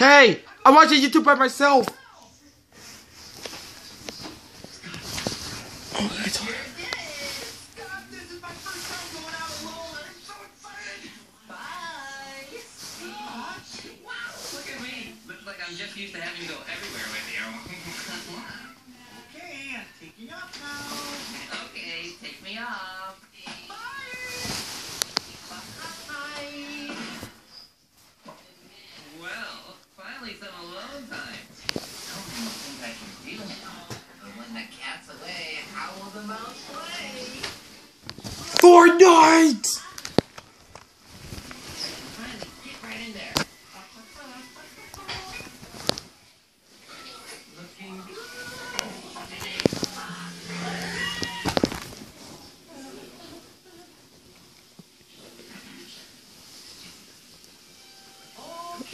Hey, I'm watching YouTube by myself. Oh, that's hard. Look at me. Looks like I'm just used to having to go everywhere with you. Okay, I'm taking you up now. okay, take me off. Fortnite!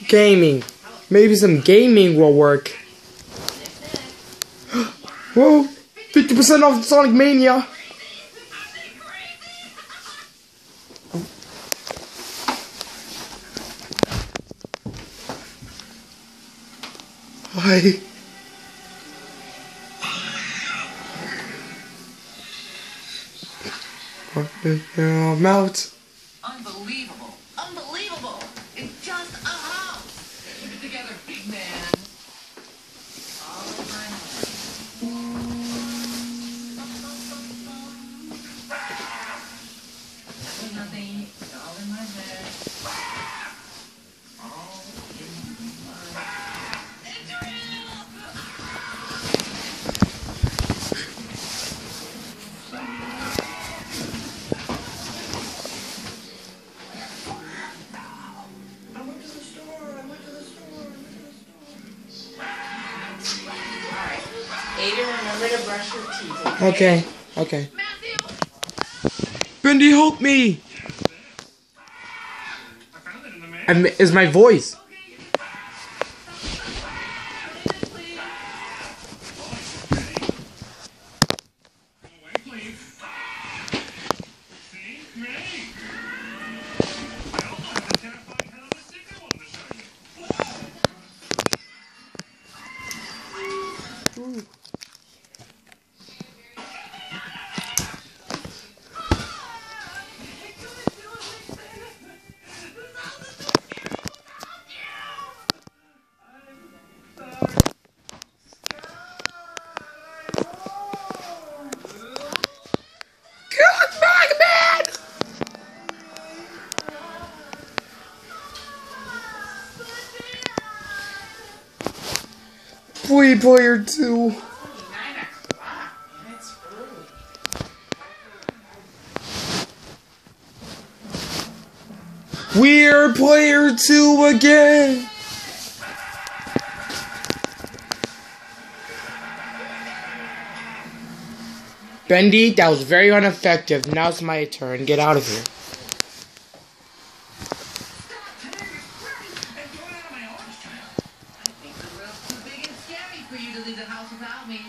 Gaming. Maybe some gaming will work. Whoa! 50% off Sonic Mania! Hi. I'm out. Unbelievable. Unbelievable. It's just a house. Keep it together, big man. Aiden, remember to brush your teeth. Okay, okay. Bendy, help me! I'm, is my voice. Boy, player two. Nine o'clock. We're player two again. Bendy, that was very ineffective. Now it's my turn. Get out of here. And going out of my orange trail. I think the world's too big and scary for you to leave the house without me.